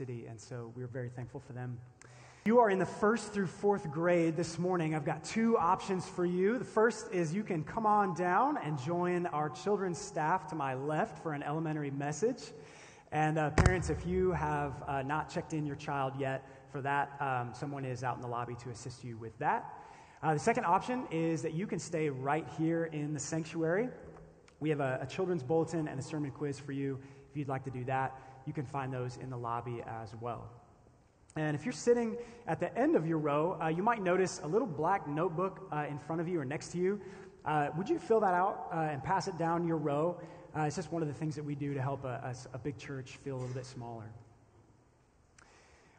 And so we're very thankful for them. You are in the first through fourth grade this morning. I've got two options for you. The first is you can come on down and join our children's staff to my left for an elementary message. And uh, parents, if you have uh, not checked in your child yet for that, um, someone is out in the lobby to assist you with that. Uh, the second option is that you can stay right here in the sanctuary. We have a, a children's bulletin and a sermon quiz for you. If you'd like to do that, you can find those in the lobby as well. And if you're sitting at the end of your row, uh, you might notice a little black notebook uh, in front of you or next to you. Uh, would you fill that out uh, and pass it down your row? Uh, it's just one of the things that we do to help a, a, a, big church feel a little bit smaller.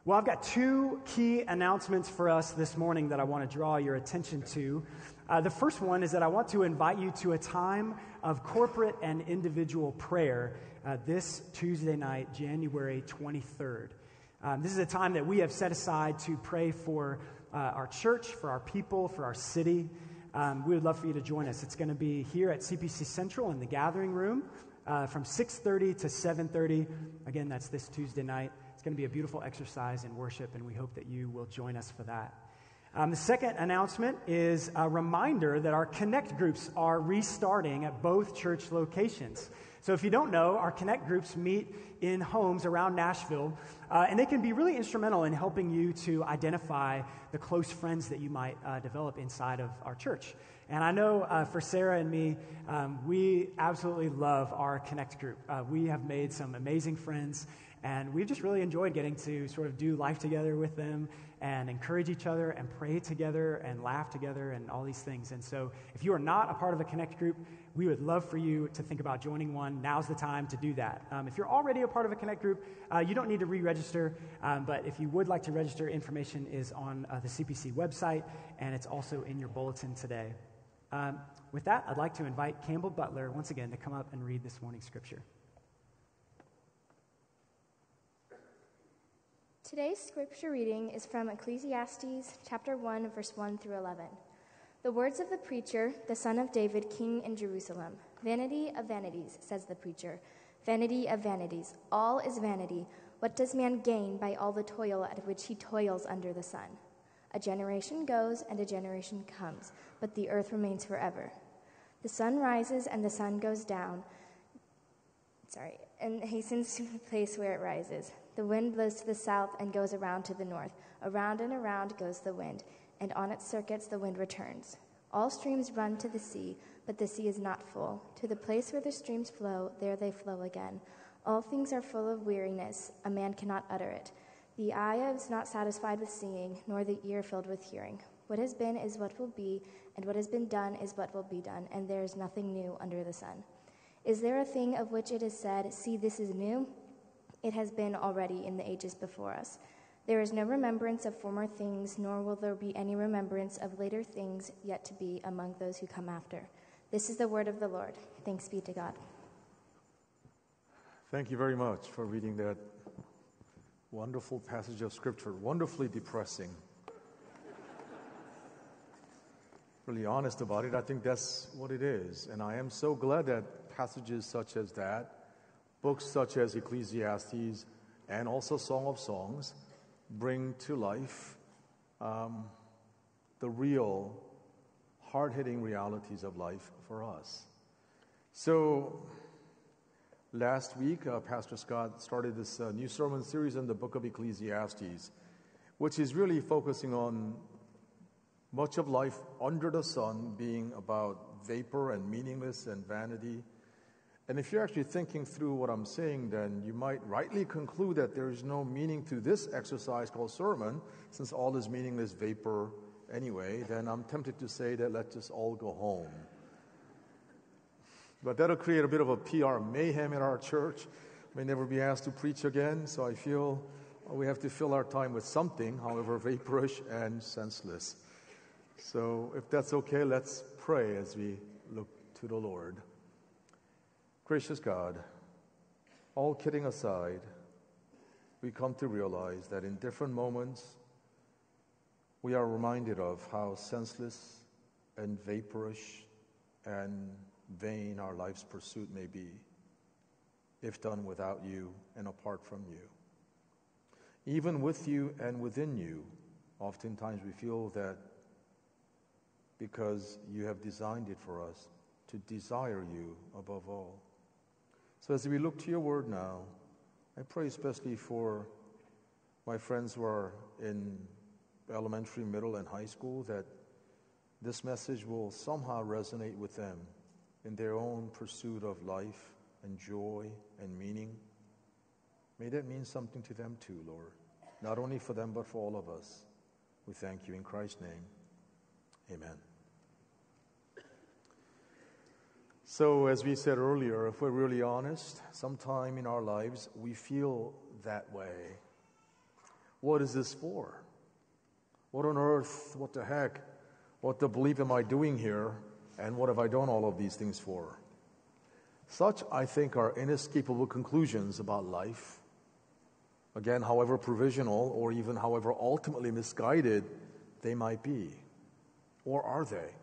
Well, I've got two key announcements for us this morning that I want to draw your attention to. Uh, the first one is that I want to invite you to a time of corporate and individual prayer this Tuesday night, January 23rd. Um, this is a time that we have set aside to pray for uh, our church, for our people, for our city. Um, we would love for you to join us. It's going to be here at CPC Central in the gathering room uh, from 6:30 to 7:30. Again, that's this Tuesday night. It's going to be a beautiful exercise in worship, and we hope that you will join us for that. Um, the second announcement is a reminder that our Connect groups are restarting at both church locations. So, if you don't know, our Connect groups meet in homes around Nashville, uh, and they can be really instrumental in helping you to identify the close friends that you might uh, develop inside of our church. And I know uh, for Sarah and me, um, we absolutely love our Connect group. Uh, we have made some amazing friends, and we've just really enjoyed getting to sort of do life together with them and encourage each other and pray together and laugh together and all these things. And so, if you are not a part of a Connect group, we would love for you to think about joining one. Now's the time to do that. Um, if you're already a part of a Connect group, uh, you don't need to re register, um, but if you would like to register, information is on uh, the CPC website and it's also in your bulletin today. Um, with that, I'd like to invite Campbell Butler once again to come up and read this morning's scripture. Today's scripture reading is from Ecclesiastes chapter 1 verse 1 through 11. The words of the preacher, the son of David, king in Jerusalem. Vanity of vanities, says the preacher. Vanity of vanities. All is vanity. What does man gain by all the toil at which he toils under the sun? A generation goes and a generation comes, but the earth remains forever. The sun rises and the sun goes down, sorry, and hastens to the place where it rises. The wind blows to the south and goes around to the north. Around and around goes the wind, and on its circuits the wind returns. All streams run to the sea, but the sea is not full. To the place where the streams flow, there they flow again. All things are full of weariness, a man cannot utter it. The eye is not satisfied with seeing, nor the ear filled with hearing. What has been is what will be, and what has been done is what will be done, and there is nothing new under the sun. Is there a thing of which it is said, See, this is new? It has been already in the ages before us. There is no remembrance of former things, nor will there be any remembrance of later things yet to be among those who come after. This is the word of the Lord. Thanks be to God. Thank you very much for reading that wonderful passage of Scripture, wonderfully depressing. really honest about it, I think that's what it is. And I am so glad that passages such as that Books such as Ecclesiastes and also Song of Songs bring to life um, the real, hard hitting realities of life for us. So, last week, uh, Pastor Scott started this uh, new sermon series in the book of Ecclesiastes, which is really focusing on much of life under the sun being about vapor and meaningless and vanity and if you're actually thinking through what I'm saying, then you might rightly conclude that there is no meaning to this exercise called sermon, since all is meaningless vapor anyway, then I'm tempted to say that let's just all go home. But that'll create a bit of a PR mayhem in our church. May never be asked to preach again, so I feel we have to fill our time with something, however vaporish and senseless. So if that's okay, let's pray as we look to the Lord. Gracious God, all kidding aside, we come to realize that in different moments, we are reminded of how senseless and vaporish and vain our life's pursuit may be if done without you and apart from you. even with you and within you, oftentimes we feel that because you have designed it for us to desire you above all. So as we look to your word now, I pray especially for my friends who are in elementary, middle, and high school that this message will somehow resonate with them in their own pursuit of life and joy and meaning. May that mean something to them too, Lord. Not only for them, but for all of us. We thank you in Christ's name. Amen. So, as we said earlier, if we're really honest, sometime in our lives we feel that way. What is this for? What on earth? What the heck? What the belief am I doing here? And what have I done all of these things for? Such, I think, are inescapable conclusions about life. Again, however provisional or even however ultimately misguided they might be. Or are they?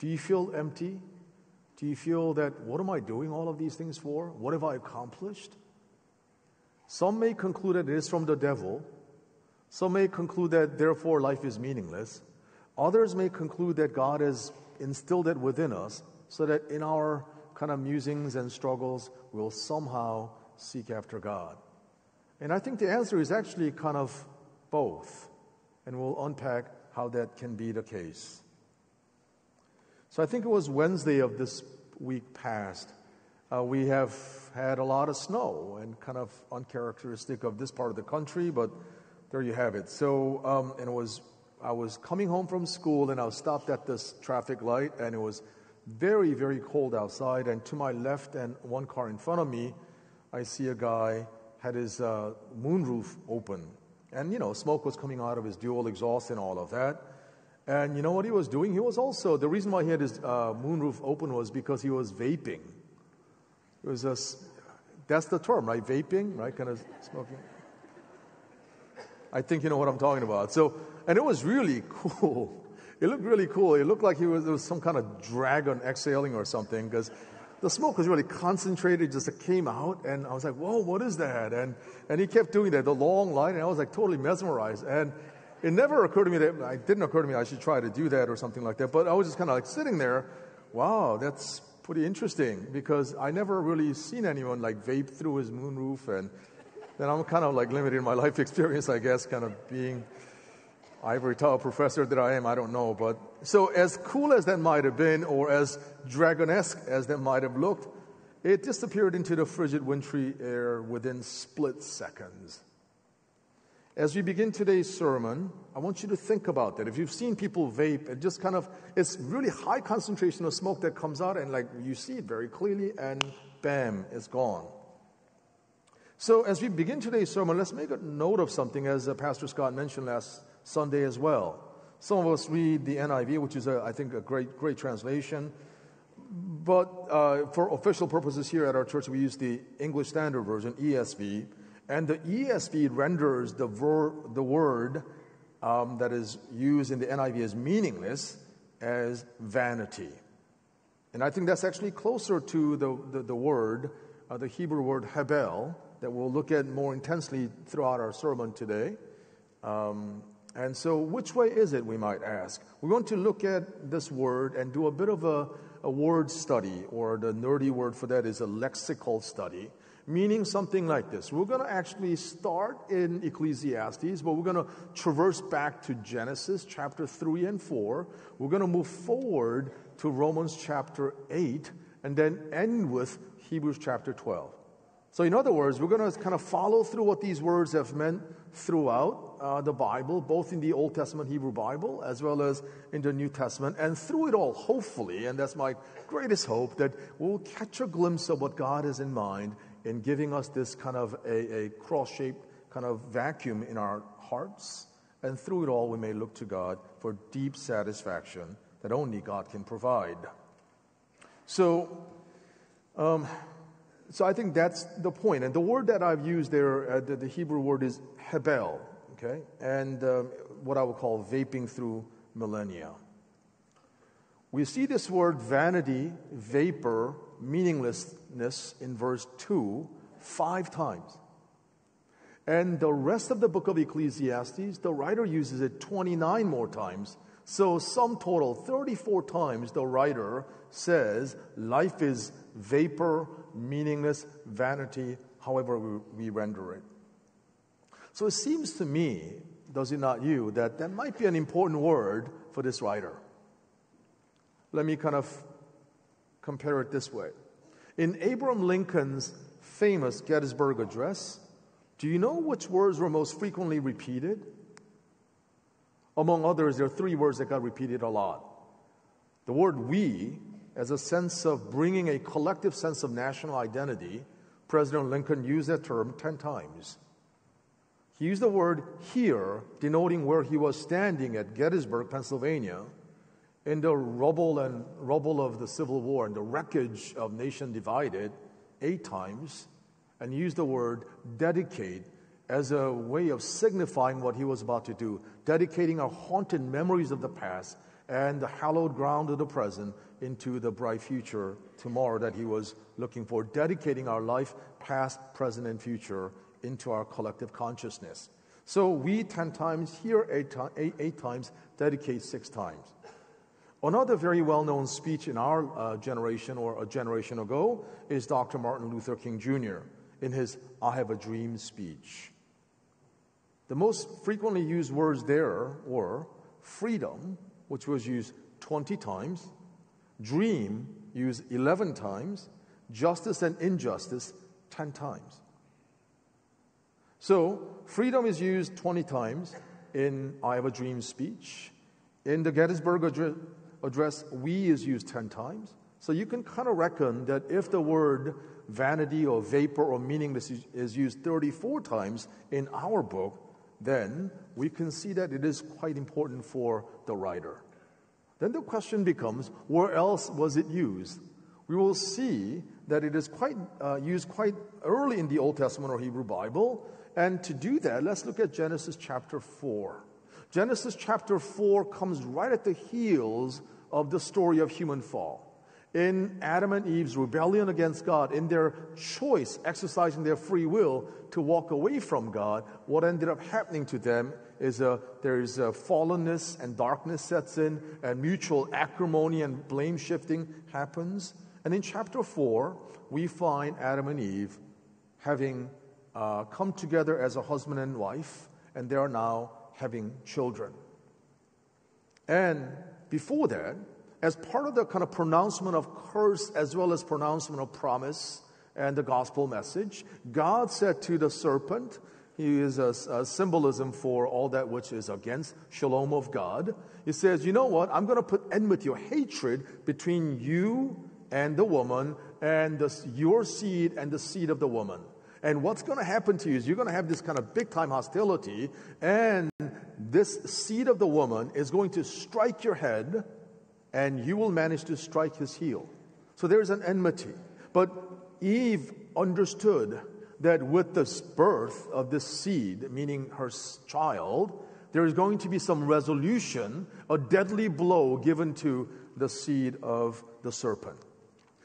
Do you feel empty? Do you feel that, what am I doing all of these things for? What have I accomplished? Some may conclude that it is from the devil. Some may conclude that, therefore, life is meaningless. Others may conclude that God has instilled it within us so that in our kind of musings and struggles, we'll somehow seek after God. And I think the answer is actually kind of both. And we'll unpack how that can be the case. So I think it was Wednesday of this week past. Uh, we have had a lot of snow and kind of uncharacteristic of this part of the country, but there you have it. So, um, and it was I was coming home from school and I was stopped at this traffic light and it was very, very cold outside. And to my left and one car in front of me, I see a guy had his uh, moonroof open. And, you know, smoke was coming out of his dual exhaust and all of that. And you know what he was doing? He was also, the reason why he had his uh, moonroof open was because he was vaping. It was a, that's the term, right? Vaping, right? Kind of smoking. I think you know what I'm talking about. So, and it was really cool. It looked really cool. It looked like he was, there was some kind of dragon exhaling or something because the smoke was really concentrated, just came out. And I was like, whoa, what is that? And, and he kept doing that, the long line, and I was like totally mesmerized. And it never occurred to me that, it didn't occur to me I should try to do that or something like that. But I was just kind of like sitting there, wow, that's pretty interesting because I never really seen anyone like vape through his moonroof and then I'm kind of like limited in my life experience, I guess, kind of being ivory tower professor that I am, I don't know. But so as cool as that might have been, or as dragonesque as that might have looked, it disappeared into the frigid wintry air within split seconds. As we begin today's sermon, I want you to think about that. If you've seen people vape, it just kind of, it's really high concentration of smoke that comes out, and like you see it very clearly, and bam, it's gone. So, as we begin today's sermon, let's make a note of something, as uh, Pastor Scott mentioned last Sunday as well. Some of us read the NIV, which is, a, I think, a great, great translation. But uh, for official purposes here at our church, we use the English Standard Version, ESV. And the ESV renders the, ver- the word um, that is used in the NIV as meaningless as vanity. And I think that's actually closer to the, the, the word, uh, the Hebrew word hebel, that we'll look at more intensely throughout our sermon today. Um, and so, which way is it, we might ask? We want to look at this word and do a bit of a, a word study, or the nerdy word for that is a lexical study, meaning something like this. We're going to actually start in Ecclesiastes, but we're going to traverse back to Genesis chapter 3 and 4. We're going to move forward to Romans chapter 8, and then end with Hebrews chapter 12. So, in other words, we're going to kind of follow through what these words have meant throughout uh, the Bible, both in the Old Testament Hebrew Bible as well as in the New Testament. And through it all, hopefully, and that's my greatest hope, that we'll catch a glimpse of what God has in mind in giving us this kind of a, a cross shaped kind of vacuum in our hearts. And through it all, we may look to God for deep satisfaction that only God can provide. So, um, so I think that's the point. And the word that I've used there, uh, the, the, Hebrew word is hebel, okay? And um, what I would call vaping through millennia. We see this word vanity, vapor, in verse 2 five times. And the rest of the book of Ecclesiastes, the writer uses it 29 more times. So, sum total, 34 times the writer says life is vapor, meaningless, vanity, however we, we render it. So, it seems to me, does it not you, that that might be an important word for this writer. Let me kind of compare it this way. In Abraham Lincoln's famous Gettysburg Address, do you know which words were most frequently repeated? Among others, there are three words that got repeated a lot. The word we, as a sense of bringing a collective sense of national identity, President Lincoln used that term 10 times. He used the word here, denoting where he was standing at Gettysburg, Pennsylvania, in the rubble and rubble of the Civil War and the wreckage of nation divided, eight times, and used the word dedicate as a way of signifying what he was about to do, dedicating our haunted memories of the past and the hallowed ground of the present into the bright future tomorrow that he was looking for, dedicating our life, past, present, and future, into our collective consciousness. So we 10 times, here eight, eight, eight times, dedicate six times. Another very well known speech in our uh, generation or a generation ago is Dr. Martin Luther King Jr. in his I Have a Dream speech. The most frequently used words there were freedom, which was used 20 times, dream, used 11 times, justice and injustice, 10 times. So, freedom is used 20 times in I Have a Dream speech. In the Gettysburg address, we is used 10 times. So you can kind of reckon that if the word vanity or vapor or meaningless is used 34 times in our book, then we can see that it is quite important for the writer. Then the question becomes where else was it used? We will see that it is quite uh, used quite early in the Old Testament or Hebrew Bible. And to do that, let's look at Genesis chapter 4. Genesis chapter 4 comes right at the heels of the story of human fall. In Adam and Eve's rebellion against God, in their choice, exercising their free will to walk away from God, what ended up happening to them is a, there is a fallenness and darkness sets in, and mutual acrimony and blame shifting happens. And in chapter 4, we find Adam and Eve having uh, come together as a husband and wife, and they are now having children. And before that, as part of the kind of pronouncement of curse as well as pronouncement of promise and the gospel message, God said to the serpent, he is a, a, symbolism for all that which is against shalom of God. He says, You know what? I'm going to put enmity or hatred between you and the woman, and the, your seed and the seed of the woman. And what's going to happen to you is you're going to have this kind of big time hostility, and this seed of the woman is going to strike your head, and you will manage to strike his heel. So there's an enmity. But Eve understood that with the birth of this seed, meaning her child, there is going to be some resolution, a deadly blow given to the seed of the serpent.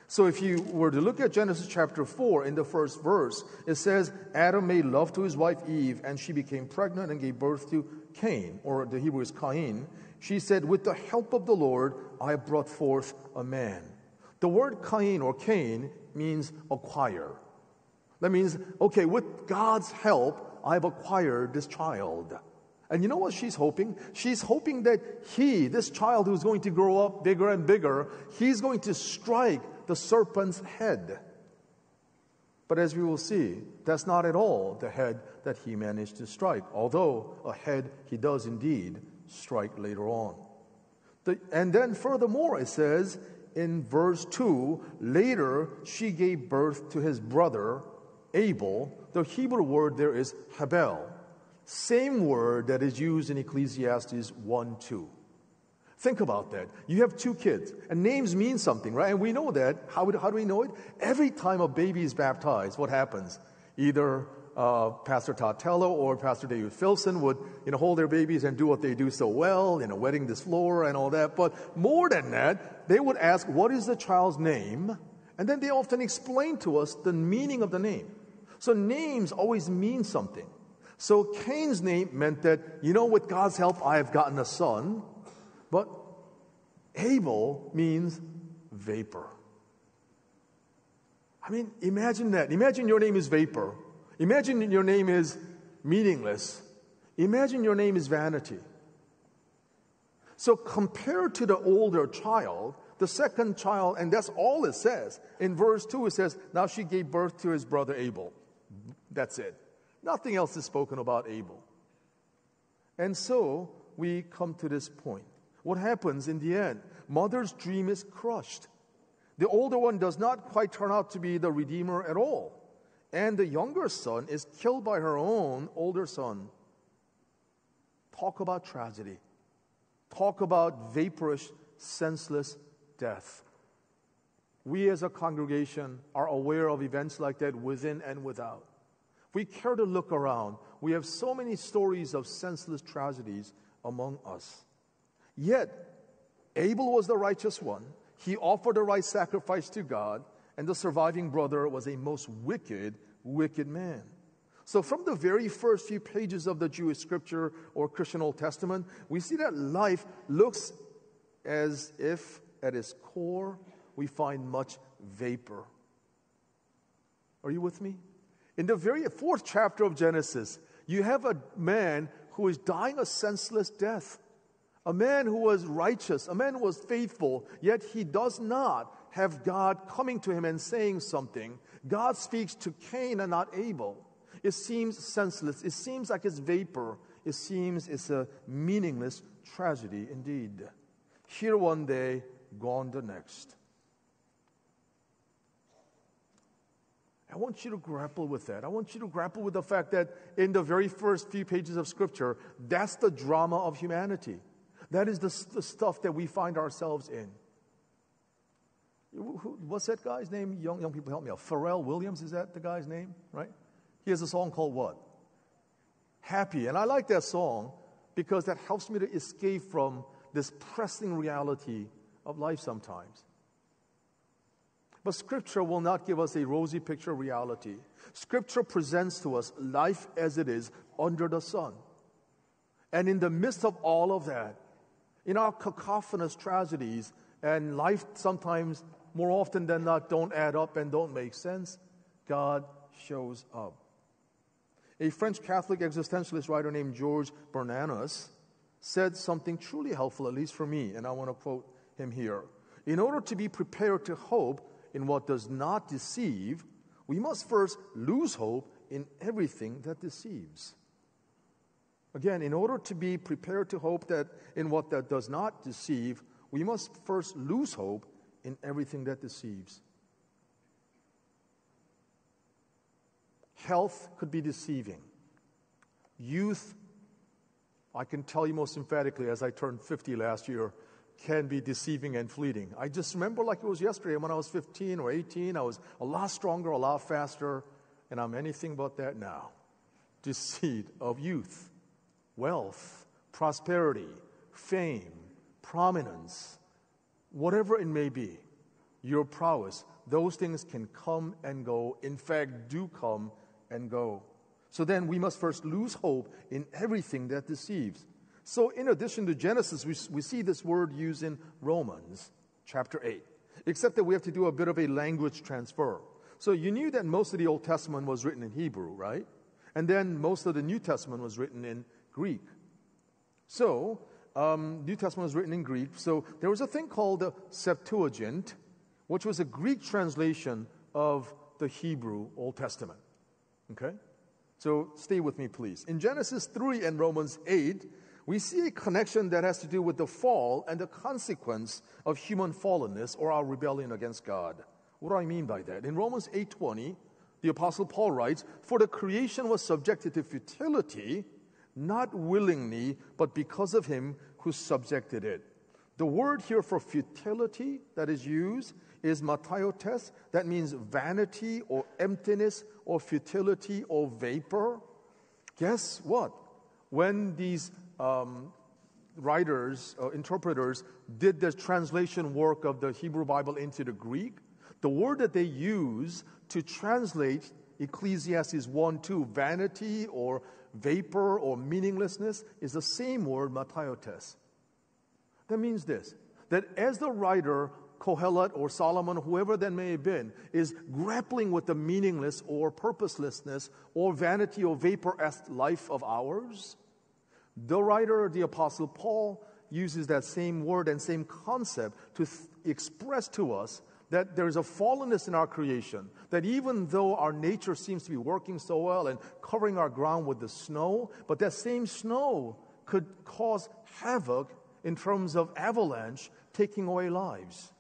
So if you were to look at Genesis chapter 4 in the first verse, it says, Adam made love to his wife Eve, and she became pregnant and gave birth to Cain, or the Hebrew is Cain. She said, With the help of the Lord, I have brought forth a man. The word Cain or Cain means acquire. That means, okay, with God's help, I've acquired this child. And you know what she's hoping? She's hoping that he, this child who's going to grow up bigger and bigger, he's going to strike the serpent's head. But as we will see, that's not at all the head that he managed to strike, although a head he does indeed strike later on. The, and then, furthermore, it says in verse 2 later she gave birth to his brother Abel. The Hebrew word there is Habel, same word that is used in Ecclesiastes 1 2. Think about that. You have two kids, and names mean something, right? And we know that. How, how do we know it? Every time a baby is baptized, what happens? Either uh, Pastor Todd Tello or Pastor David Filson would, you know, hold their babies and do what they do so well, you know, wetting this floor and all that. But more than that, they would ask, what is the child's name? And then they often explain to us the meaning of the name. So names always mean something. So Cain's name meant that, you know, with God's help, I have gotten a son. Abel means vapor. I mean, imagine that. Imagine your name is vapor. Imagine your name is meaningless. Imagine your name is vanity. So, compared to the older child, the second child, and that's all it says. In verse 2, it says, Now she gave birth to his brother Abel. That's it. Nothing else is spoken about Abel. And so we come to this point. What happens in the end? Mother's dream is crushed. The older one does not quite turn out to be the Redeemer at all. And the younger son is killed by her own older son. Talk about tragedy. Talk about vaporish, senseless death. We as a congregation are aware of events like that within and without. If we care to look around, we have so many stories of senseless tragedies among us. Yet, Abel was the righteous one. He offered the right sacrifice to God, and the surviving brother was a most wicked, wicked man. So, from the very first few pages of the Jewish scripture or Christian Old Testament, we see that life looks as if at its core we find much vapor. Are you with me? In the very fourth chapter of Genesis, you have a man who is dying a senseless death. A man who was righteous, a man who was faithful, yet he does not have God coming to him and saying something. God speaks to Cain and not Abel. It seems senseless. It seems like it's vapor. It seems it's a meaningless tragedy indeed. Here one day, gone the next. I want you to grapple with that. I want you to grapple with the fact that in the very first few pages of Scripture, that's the drama of humanity. That is the, the stuff that we find ourselves in. what's that guy's name? Young, young people help me out. Pharrell Williams, is that the guy's name? Right? He has a song called what? Happy. And I like that song because that helps me to escape from this pressing reality of life sometimes. But Scripture will not give us a rosy picture of reality. Scripture presents to us life as it is under the sun. And in the midst of all of that, in our cacophonous tragedies, and life sometimes, more often than not, don't add up and don't make sense, God shows up. A French Catholic existentialist writer named George Bernanos said something truly helpful, at least for me, and I want to quote him here. In order to be prepared to hope in what does not deceive, we must first lose hope in everything that deceives. Again, in order to be prepared to hope that in what that does not deceive, we must first lose hope in everything that deceives. Health could be deceiving. Youth, I can tell you most emphatically, as I turned 50 last year, can be deceiving and fleeting. I just remember like it was yesterday when I was 15 or 18, I was a lot stronger, a lot faster, and I'm anything but that now. Deceit of youth wealth, prosperity, fame, prominence, whatever it may be, your prowess, those things can come and go. In fact, do come and go. So then we must first lose hope in everything that deceives. So, in addition to Genesis, we, we see this word used in Romans chapter 8, except that we have to do a bit of a language transfer. So, you knew that most of the Old Testament was written in Hebrew, right? And then most of the New Testament was written in Greek. So, um, New Testament was written in Greek. So there was a thing called the Septuagint, which was a Greek translation of the Hebrew Old Testament. Okay? So stay with me, please. In Genesis 3 and Romans 8, we see a connection that has to do with the fall and the consequence of human fallenness or our rebellion against God. What do I mean by that? In Romans 8:20, the apostle Paul writes, "For the creation was subjected to futility, not willingly, but because of him who subjected it. The word here for futility that is used is mataiotes, That means vanity or emptiness or futility or vapor. Guess what? When these um, writers, uh, interpreters, did the translation work of the Hebrew Bible into the Greek, the word that they use to translate Ecclesiastes 1 2, vanity or vapor or meaninglessness is the same word, mataiotes. That means this that as the writer, Kohelet or Solomon, whoever that may have been, is grappling with the meaningless or purposelessness or vanity or vapor esque life of ours, the writer, the Apostle Paul, uses that same word and same concept to th- express to us that there is a fallenness in our creation, that even though our nature seems to be working so well and covering our ground with the snow, but that same snow could cause havoc in terms of avalanche taking away lives.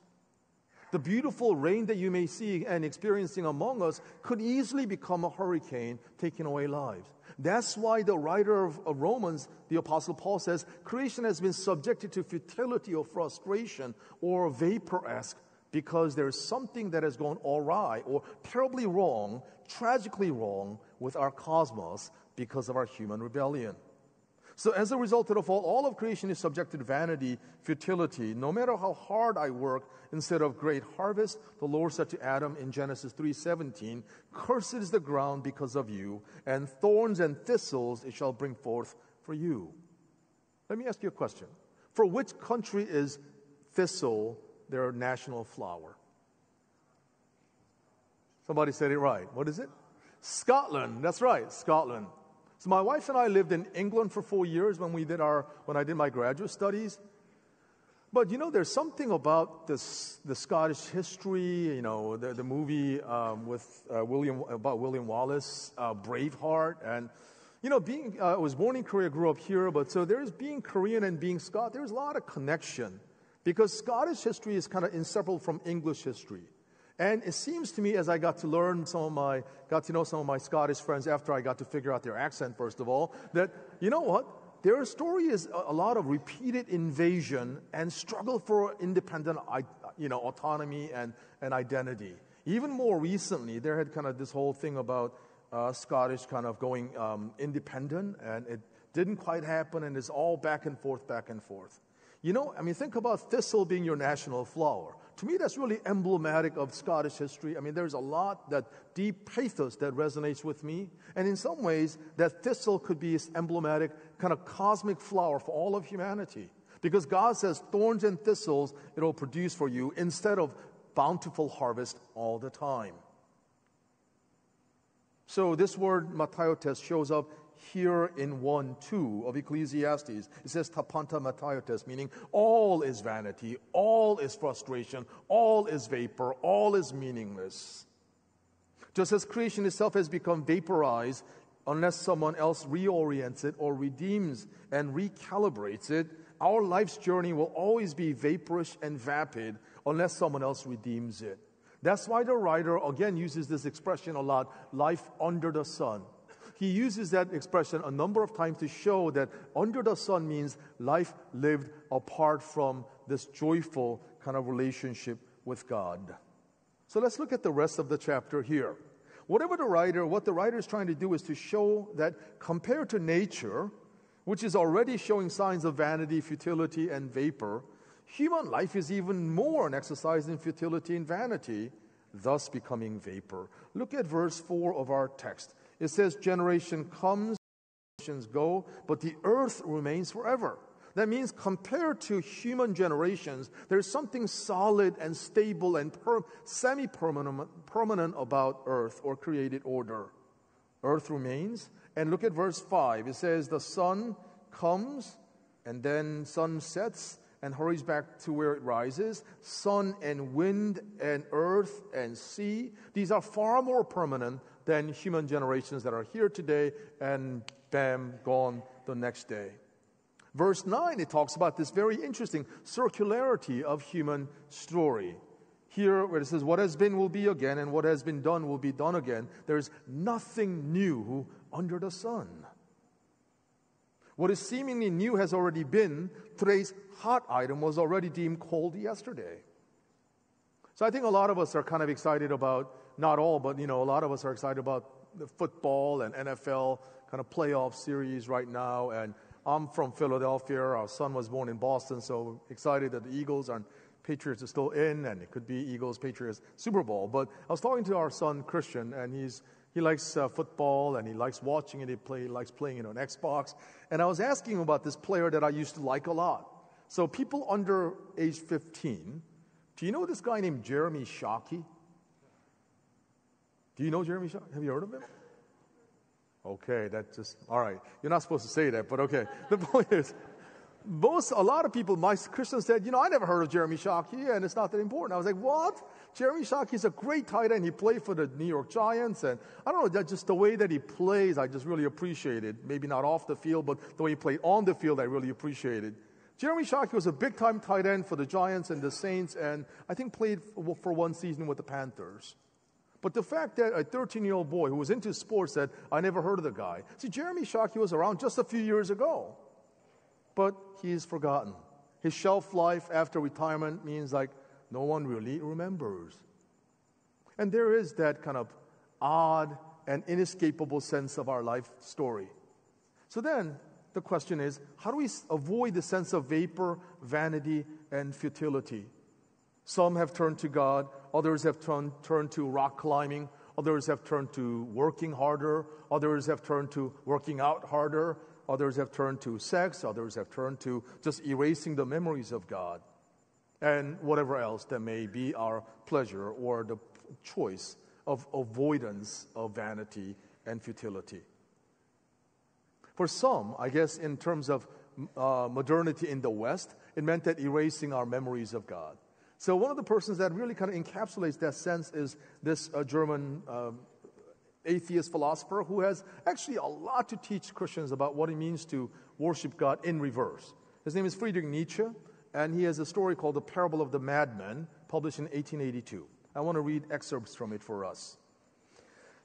The beautiful rain that you may see and experiencing among us could easily become a hurricane taking away lives. That's why the writer of, Romans, the Apostle Paul says, creation has been subjected to futility or frustration or vapor esque because there's something that has gone awry or terribly wrong, tragically wrong with our cosmos because of our human rebellion. So, as a result of all, all of creation is subjected to vanity, futility. No matter how hard I work, instead of great harvest, the Lord said to Adam in Genesis 3:17, "Cursed is the ground because of you, and thorns and thistles it shall bring forth for you." Let me ask you a question: For which country is thistle their national flower? Somebody said it right. What is it? Scotland. That's right, Scotland. So my wife and I lived in England for four years when we did our when I did my graduate studies. But you know, there's something about this, the Scottish history. You know, the, the movie um, with uh, William about William Wallace, uh, Braveheart, and you know, being uh, I was born in Korea, grew up here, but so there's being Korean and being Scot. There's a lot of connection because Scottish history is kind of inseparable from English history. And it seems to me, as I got to learn some of my, got to know some of my Scottish friends after I got to figure out their accent, first of all, that, you know what? Their story is a lot of repeated invasion and struggle for independent, you know, autonomy and, and identity. Even more recently, there had kind of this whole thing about uh, Scottish kind of going um, independent, and it didn't quite happen, and it's all back and forth, back and forth. You know, I mean, think about thistle being your national flower. To me, that's really emblematic of Scottish history. I mean, there's a lot that deep pathos that resonates with me. And in some ways, that thistle could be this emblematic, kind of cosmic flower for all of humanity. Because God says, thorns and thistles it'll produce for you instead of bountiful harvest all the time. So this word mataiotes shows up here in 1 2 of Ecclesiastes. It says ta panta mataiotes, meaning all is vanity, all is frustration, all is vapor, all is meaningless. Just as creation itself has become vaporized unless someone else reorients it or redeems and recalibrates it, our life's journey will always be vaporish and vapid unless someone else redeems it. That's why the writer again uses this expression a lot life under the sun he uses that expression a number of times to show that under the sun means life lived apart from this joyful kind of relationship with God. So let's look at the rest of the chapter here. Whatever the writer, what the writer is trying to do is to show that compared to nature, which is already showing signs of vanity, futility, and vapor, human life is even more an exercise in futility and vanity, thus becoming vapor. Look at verse 4 of our text. It says, Generation comes, generations go, but the earth remains forever. That means, compared to human generations, there's something solid and stable and per- semi permanent about earth or created order. Earth remains. And look at verse 5. It says, The sun comes, and then sun sets and hurries back to where it rises. Sun and wind and earth and sea, these are far more permanent than human generations that are here today and bam, gone the next day. Verse 9, it talks about this very interesting circularity of human story. Here, where it says, What has been will be again, and what has been done will be done again. There's nothing new under the sun. What is seemingly new has already been. Today's hot item was already deemed cold yesterday. So I think a lot of us are kind of excited about not all, but you know, a lot of us are excited about the football and NFL kind of playoff series right now. And I'm from Philadelphia. Our son was born in Boston, so excited that the Eagles and Patriots are still in, and it could be Eagles Patriots Super Bowl. But I was talking to our son Christian, and he's He likes uh, football and he likes watching it. He, play, likes playing it on Xbox. And I was asking him about this player that I used to like a lot. So, people under age 15, do you know this guy named Jeremy Shockey? Do you know Jeremy Shockey? Have you heard of him? Okay, that just, all right. You're not supposed to say that, but okay. The point is, most, a lot of people, my Christians said, you know, I never heard of Jeremy Shockey, and it's not that important. I was like, what? Jeremy Shockey is a great tight end. He played for the New York Giants, and I don't know, just the way that he plays, I just really appreciated. It. Maybe not off the field, but the way he played on the field, I really appreciated. Jeremy Shockey was a big time tight end for the Giants and the Saints, and I think played for one season with the Panthers. But the fact that a 13 year old boy who was into sports said, I never heard of the guy. See, Jeremy Shockey was around just a few years ago, but he's forgotten. His shelf life after retirement means like no one really remembers. And there is that kind of odd and inescapable sense of our life story. So then, the question is how do we avoid the sense of vapor, vanity, and futility? Some have turned to God, others have turned, turned to rock climbing, others have turned to working harder, others have turned to working out harder, others have turned to sex, others have turned to just erasing the memories of God, and whatever else that may be our pleasure or the choice of avoidance of vanity and futility. For some, I guess, in terms of uh, modernity in the West, it meant that erasing our memories of God. So, one of the persons that really kind of encapsulates that sense is this uh, German um, atheist philosopher who has actually a lot to teach Christians about what it means to worship God in reverse. His name is Friedrich Nietzsche, and he has a story called The Parable of the Madman, published in 1882. I want to read excerpts from it for us.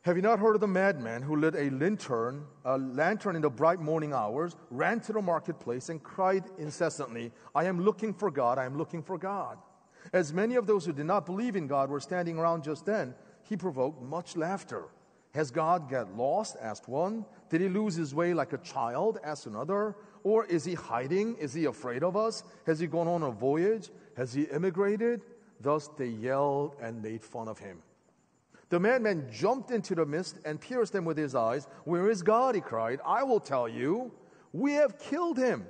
Have you not heard of the madman who lit a lantern, a lantern in the bright morning hours, ran to the marketplace, and cried incessantly, I am looking for God, I am looking for God. As many of those who did not believe in God were standing around just then, he provoked much laughter. Has God got lost? asked one. Did he lose his way like a child? asked another. Or is he hiding? Is he afraid of us? Has he gone on a voyage? Has he immigrated? Thus they yelled and made fun of him. The madman jumped into the mist and pierced them with his eyes. Where is God? he cried. I will tell you. We have killed him.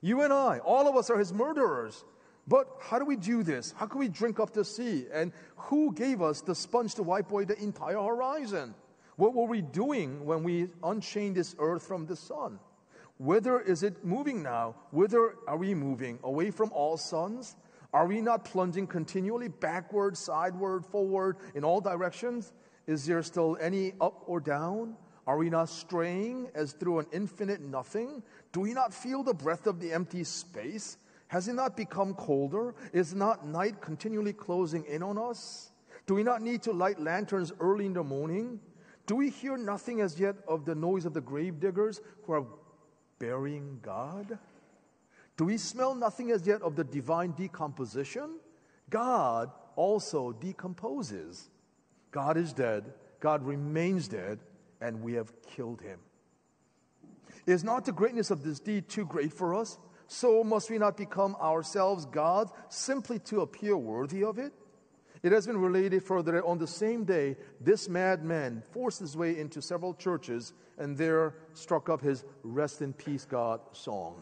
You and I, all of us are his murderers. But how do we do this? How can we drink up the sea? And who gave us the sponge to wipe away the entire horizon? What were we doing when we unchained this earth from the sun? Whither is it moving now? Whither are we moving? Away from all suns? Are we not plunging continually backward, sideward, forward, in all directions? Is there still any up or down? Are we not straying as through an infinite nothing? Do we not feel the breath of the empty space? Has it not become colder? Is not night continually closing in on us? Do we not need to light lanterns early in the morning? Do we hear nothing as yet of the noise of the grave diggers who are burying God? Do we smell nothing as yet of the divine decomposition? God also decomposes. God is dead, God remains dead, and we have killed him. Is not the greatness of this deed too great for us? So must we not become ourselves gods simply to appear worthy of it? It has been related further that on the same day, this madman forced his way into several churches and there struck up his Rest in Peace, God song.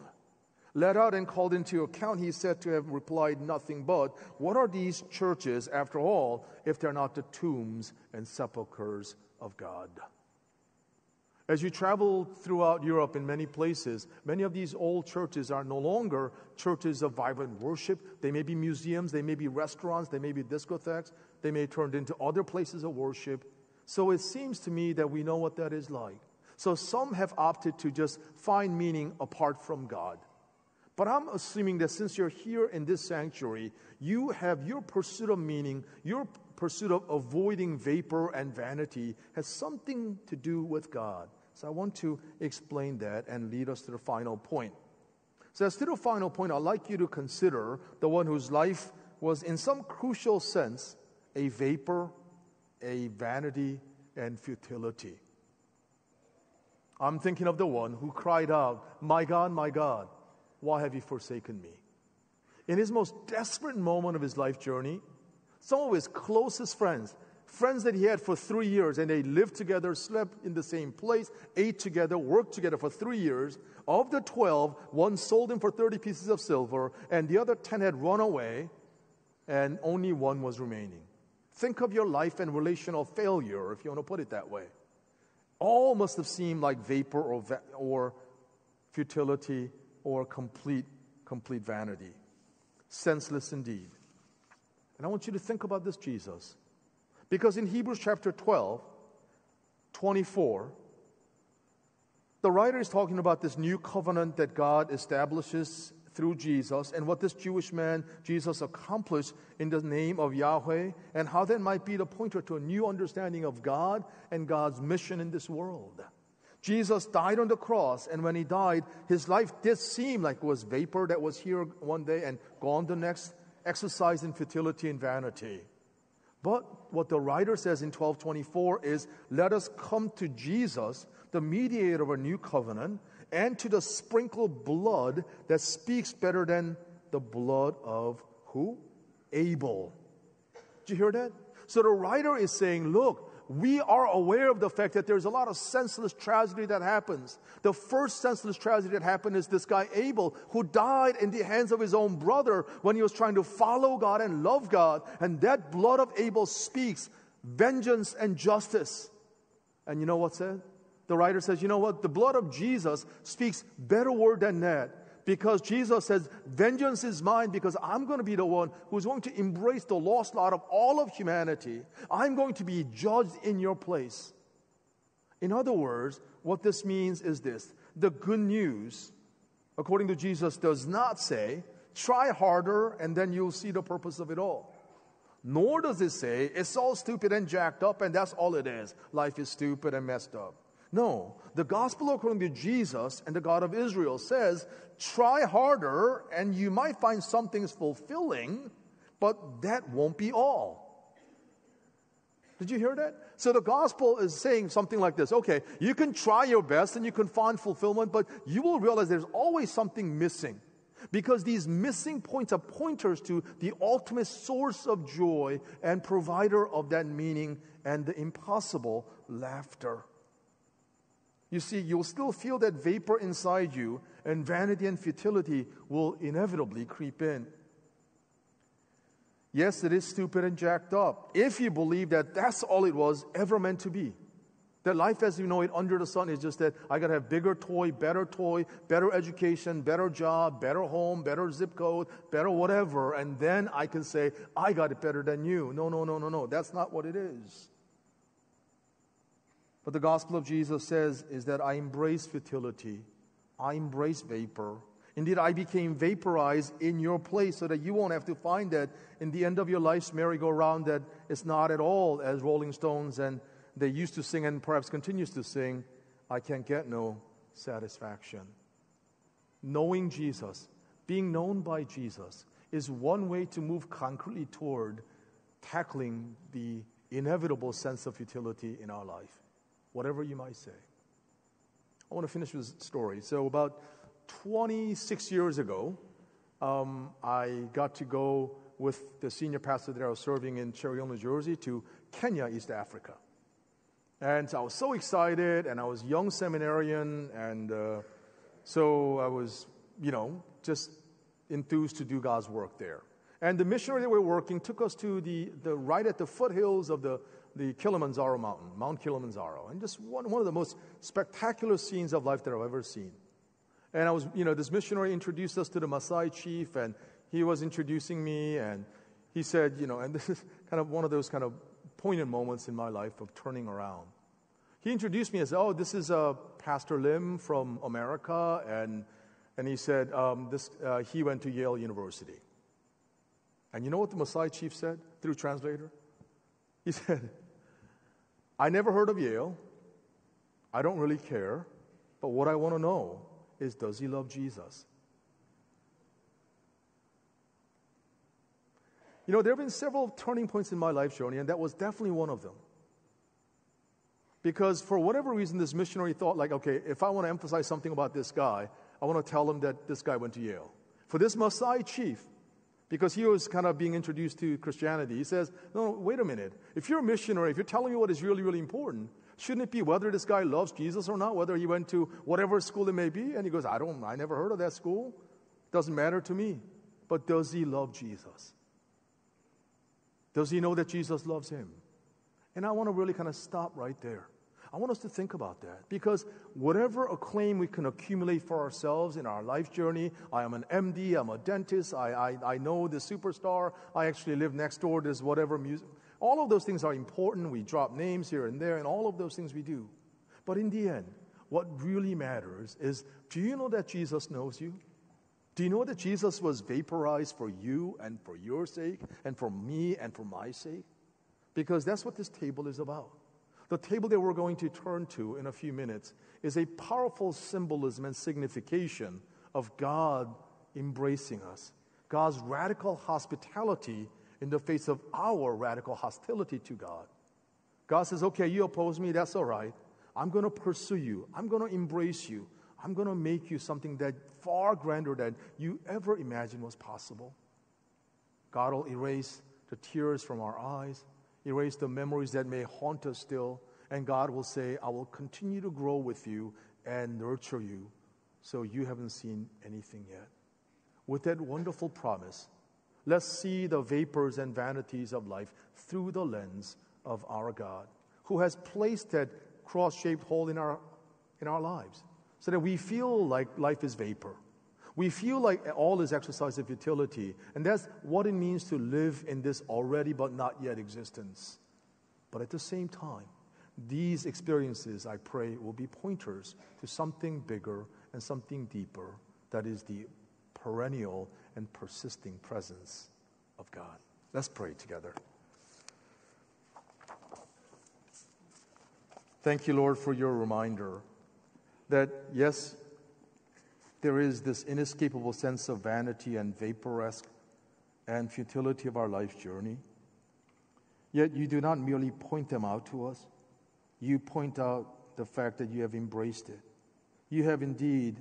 Let out and called into account, he said to have replied nothing but, What are these churches, after all, if they're not the tombs and sepulchres of God? As you travel throughout Europe in many places, many of these old churches are no longer churches of vibrant worship. They may be museums, they may be restaurants, they may be discotheques, they may turn into other places of worship. So it seems to me that we know what that is like. So some have opted to just find meaning apart from God. But I'm assuming that since you're here in this sanctuary, you have your pursuit of meaning, your pursuit of avoiding vapor and vanity has something to do with God. So I want to explain that and lead us to the final point. So, as to the final point, I'd like you to consider the one whose life was, in some crucial sense, a vapor, a vanity, and futility. I'm thinking of the one who cried out, My God, my God, why have you forsaken me? In his most desperate moment of his life journey, some of his closest friends Friends that he had for three years, and they lived together, slept in the same place, ate together, worked together for three years. Of the 12, one sold him for 30 pieces of silver, and the other 10 had run away, and only one was remaining. Think of your life and relational failure, if you want to put it that way. All must have seemed like vapor or, va- or futility or complete, complete vanity. Senseless indeed. And I want you to think about this, Jesus. Because in Hebrews chapter 12, 24, the writer is talking about this new covenant that God establishes through Jesus and what this Jewish man, Jesus, accomplished in the name of Yahweh, and how that might be the pointer to a new understanding of God and God's mission in this world. Jesus died on the cross, and when he died, his life did seem like it was vapor that was here one day and gone the next, exercise in futility and vanity. But what the writer says in 1224 is, let us come to Jesus, the mediator of a new covenant, and to the sprinkled blood that speaks better than the blood of who? Abel. Did you hear that? So the writer is saying, look, we are aware of the fact that there's a lot of senseless tragedy that happens. The first senseless tragedy that happened is this guy Abel, who died in the hands of his own brother when he was trying to follow God and love God. And that blood of Abel speaks vengeance and justice. And you know what said? The writer says, you know what? The blood of Jesus speaks better word than that because Jesus says, Vengeance is mine because I'm going to be the one who's going to embrace the lost lot of all of humanity. I'm going to be judged in your place. In other words, what this means is this the good news, according to Jesus, does not say, try harder and then you'll see the purpose of it all. Nor does it say, it's all stupid and jacked up and that's all it is. Life is stupid and messed up. No, the gospel according to Jesus and the God of Israel says, try harder and you might find some things fulfilling, but that won't be all. Did you hear that? So the gospel is saying something like this okay, you can try your best and you can find fulfillment, but you will realize there's always something missing. Because these missing points are pointers to the ultimate source of joy and provider of that meaning and the impossible laughter. You see, you'll still feel that vapor inside you, and vanity and futility will inevitably creep in. Yes, it is stupid and jacked up if you believe that that's all it was ever meant to be. That life as you know it under the sun is just that I gotta have bigger toy, better toy, better education, better job, better home, better zip code, better whatever, and then I can say, I got it better than you. No, no, no, no, no. That's not what it is. But the gospel of Jesus says is that I embrace futility, I embrace vapor. Indeed, I became vaporized in your place so that you won't have to find that in the end of your life's merry-go-round that it's not at all as Rolling Stones and they used to sing and perhaps continues to sing, I can't get no satisfaction. Knowing Jesus, being known by Jesus, is one way to move concretely toward tackling the inevitable sense of futility in our life whatever you might say. I want to finish with a story. So, about 26 years ago, um, I got to go with the senior pastor that I was serving in Cherry Hill, New Jersey, to Kenya, East Africa. And I was so excited, and I was young seminarian, and uh, so I was, you know, just enthused to do God's work there. And the missionary that we were working took us to the, the right at the foothills of the the Kilimanjaro mountain, Mount Kilimanjaro, and just one, one of the most spectacular scenes of life that I've ever seen. And I was, you know, this missionary introduced us to the Maasai chief, and he was introducing me, and he said, you know, and this is kind of one of those kind of poignant moments in my life of turning around. He introduced me as, oh, this is uh, Pastor Lim from America, and, and he said, um, this, uh, he went to Yale University. And you know what the Maasai chief said through translator? He said, I never heard of Yale. I don't really care. But what I want to know is does he love Jesus? You know, there have been several turning points in my life journey, and that was definitely one of them. Because for whatever reason, this missionary thought, like, okay, if I want to emphasize something about this guy, I want to tell him that this guy went to Yale. For this Maasai chief, because he was kind of being introduced to Christianity. He says, No, wait a minute. If you're a missionary, if you're telling me what is really, really important, shouldn't it be whether this guy loves Jesus or not, whether he went to whatever school it may be? And he goes, I don't, I never heard of that school. Doesn't matter to me. But does he love Jesus? Does he know that Jesus loves him? And I want to really kind of stop right there. I want us to think about that because whatever acclaim we can accumulate for ourselves in our life journey, I am an MD, I'm a dentist, I, I, I know the superstar, I actually live next door this whatever music. All of those things are important. We drop names here and there, and all of those things we do. But in the end, what really matters is do you know that Jesus knows you? Do you know that Jesus was vaporized for you and for your sake, and for me and for my sake? Because that's what this table is about. The table that we're going to turn to in a few minutes is a powerful symbolism and signification of God embracing us, God's radical hospitality in the face of our radical hostility to God. God says, Okay, you oppose me, that's all right. I'm going to pursue you, I'm going to embrace you, I'm going to make you something that far grander than you ever imagined was possible. God will erase the tears from our eyes erase the memories that may haunt us still, and God will say, I will continue to grow with you and nurture you so you haven't seen anything yet. With that wonderful promise, let's see the vapors and vanities of life through the lens of our God, who has placed that cross shaped hole in our, in our lives so that we feel like life is vapor. We feel like all is exercise of utility, and that's what it means to live in this already but not yet existence. But at the same time, these experiences, I pray, will be pointers to something bigger and something deeper that is the perennial and persisting presence of God. Let's pray together. Thank you, Lord, for your reminder that yes, there is this inescapable sense of vanity and vaporesque and futility of our life journey. Yet you do not merely point them out to us, you point out the fact that you have embraced it. You have indeed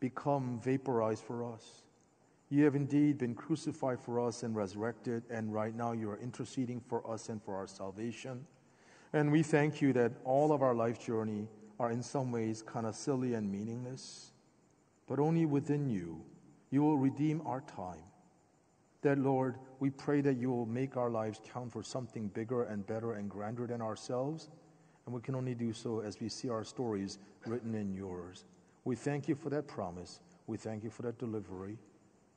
become vaporized for us. You have indeed been crucified for us and resurrected, and right now you are interceding for us and for our salvation. And we thank you that all of our life journey are in some ways kind of silly and meaningless but only within you. You will redeem our time. That, Lord, we pray that you will make our lives count for something bigger and better and grander than ourselves. And we can only do so as we see our stories written in yours. We thank you for that promise. We thank you for that delivery.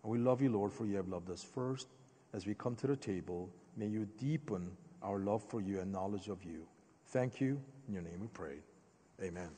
And we love you, Lord, for you have loved us first. As we come to the table, may you deepen our love for you and knowledge of you. Thank you. In your name we pray. Amen.